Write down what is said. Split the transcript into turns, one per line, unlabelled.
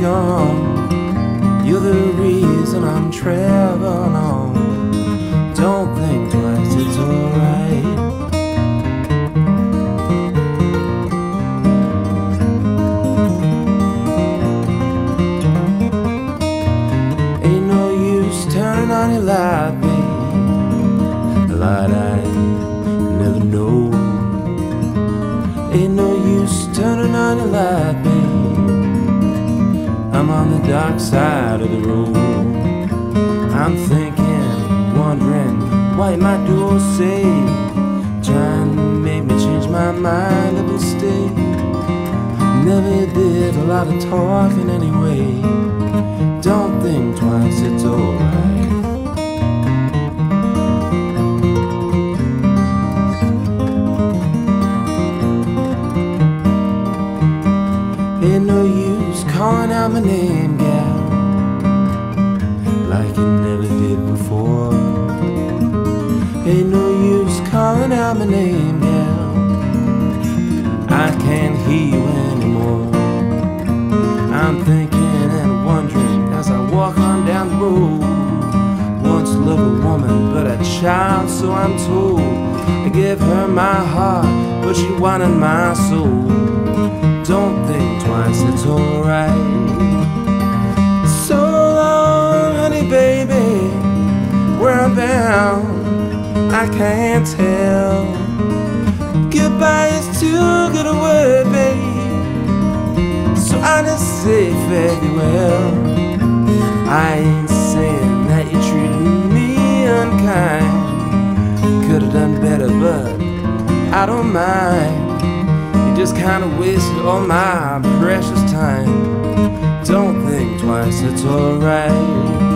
You're the reason I'm traveling on. Don't think twice, it's alright. Ain't no use turning on your light, babe. Light dark side of the road. I'm thinking, wondering why my door say, trying to make me change my mind will stay. Never did a lot of talking anyway. Don't think twice, it's alright. No use calling out my name, gal, like you never did before. Ain't no use calling out my name, gal. I can't hear you anymore. I'm thinking and wondering as I walk on down the road. Once loved a woman, but a child, so I'm told. I gave her my heart, but she wanted my soul. Don't think twice, it's alright. So long, honey, baby, where I'm bound, I can't tell. Goodbye is too good a word, babe. So I just say farewell. I You just all my precious time. Don't think twice, it's alright.